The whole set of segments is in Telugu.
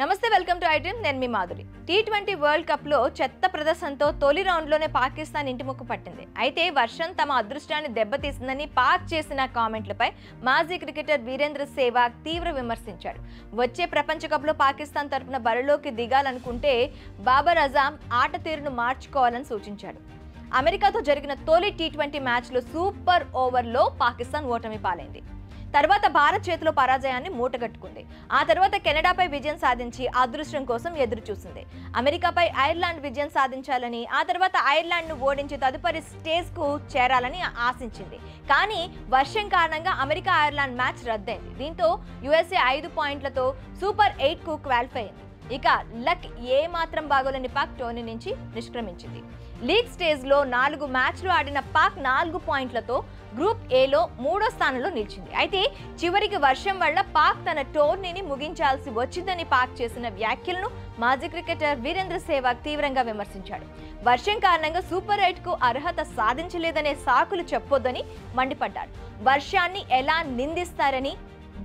నమస్తే వెల్కమ్ టు ఐడ్రీమ్ నేను మీ మాధురి. టీ ట్వంటీ వరల్డ్ కప్లో చెత్త ప్రదర్శనతో తొలి రౌండ్లోనే పాకిస్తాన్ ఇంటి ముక్కు పట్టింది. అయితే వర్షం తమ అదృష్టాన్ని దెబ్బతీసిందని పాక్ చేసిన కామెంట్లపై మాజీ క్రికెటర్ వీరేంద్ర సేవాగ్ తీవ్ర విమర్శించాడు. వచ్చే ప్రపంచ కప్లో పాకిస్తాన్ తరపున బరిలోకి దిగాలనుకుంటే బాబర్ అజాం ఆట తీరును మార్చుకోవాలని సూచించాడు. అమెరికాతో జరిగిన తొలి టీ ట్వంటీ మ్యాచ్లో సూపర్ ఓవర్లో పాకిస్తాన్ ఓటమి పాలైంది. తర్వాత భారత్ చేతిలో పరాజయాన్ని మూటగట్టుకుంది. ఆ తర్వాత కెనడాపై విజయం సాధించి అదృష్టం కోసం ఎదురు చూసింది అమెరికాపై ఐర్లాండ్ విజయం సాధించాలని ఆ తర్వాత ఐర్లాండ్ను ఓడించి తదుపరి స్టేజ్కు చేరాలని ఆశించింది. కానీ వర్షం కారణంగా అమెరికా ఐర్లాండ్ మ్యాచ్ రద్దయింది. దీంతో యుఎస్ఏ ఐదు పాయింట్లతో సూపర్ ఎయిట్కు క్వాలిఫై అయింది. ఇక లక్ ఏ మాత్రం బాగోలేని పాక్ టోర్నీ నుంచి నిష్క్రమించింది. లీగ్ స్టేజ్లో నాలుగు మ్యాచ్లు ఆడిన పాక్ నాలుగు పాయింట్లతో గ్రూప్ ఏలో మూడో స్థానంలో నిలిచింది. అయితే చివరికి వర్షం వల్ల పాక్ తన టోర్నీని ముగించాల్సి వచ్చిందని పాక్ చేసిన వ్యాఖ్యలను మాజీ క్రికెటర్ వీరేంద్ర సేవాగ్ తీవ్రంగా విమర్శించాడు. వర్షం కారణంగా సూపర్ ఎయిట్కు అర్హత సాధించలేదనే సాకులు చెప్పొద్దని మండిపడ్డాడు వర్షాన్ని ఎలా నిందిస్తారని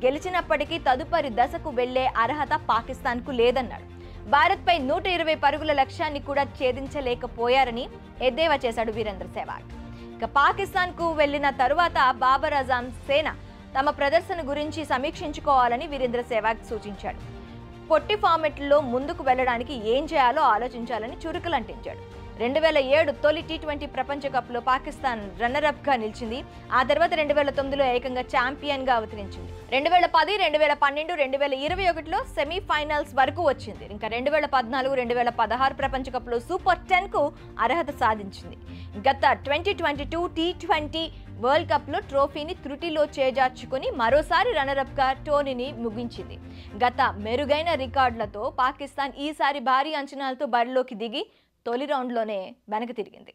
గెలిచినప్పటికీ తదుపరి దశకు వెళ్ళే అర్హత పాకిస్తాన్కు లేదన్నాడు. భారత్పై నూట ఇరవై పరుగుల లక్ష్యాన్ని కూడా ఛేదించలేకపోయారని ఎద్దేవా చేశాడు వీరేంద్ర సెహ్వాగ్ ఇక పాకిస్తాన్కు వెళ్ళిన తరువాత బాబర్ అజాం సేన తమ ప్రదర్శన గురించి సమీక్షించుకోవాలని వీరేంద్ర సెహ్వాగ్ సూచించాడు. పొట్టి ఫార్మెట్లో ముందుకు వెళ్ళడానికి ఏం చేయాలో ఆలోచించాలని చురుకులంటించాడు. రెండు వేల ఏడు తొలి టీ ట్వంటీ ప్రపంచ కప్లో పాకిస్తాన్ రన్నరప్గా నిలిచింది. ఆ తర్వాత రెండు వేల తొమ్మిదిలో ఏకంగా ఛాంపియన్గా అవతరించింది. రెండు వేల పది రెండు వేల పన్నెండు రెండు వేల ఇరవై ఒకటిలో సెమీఫైనల్స్ వరకు వచ్చింది. ఇంకా రెండు వేల పద్నాలుగు రెండు వేల పదహారు ప్రపంచ కప్లో సూపర్ టెన్కు అర్హత సాధించింది. గత twenty twenty two T twenty World కప్లో ట్రోఫీని త్రుటిలో చేజార్చుకుని మరోసారి రన్నరప్గా టోర్నీని ముగించింది. గత మెరుగైన రికార్డులతో పాకిస్తాన్ ఈసారి భారీ అంచనాలతో బరిలోకి దిగి తొలి రౌండ్లోనే వెనక తిరిగింది.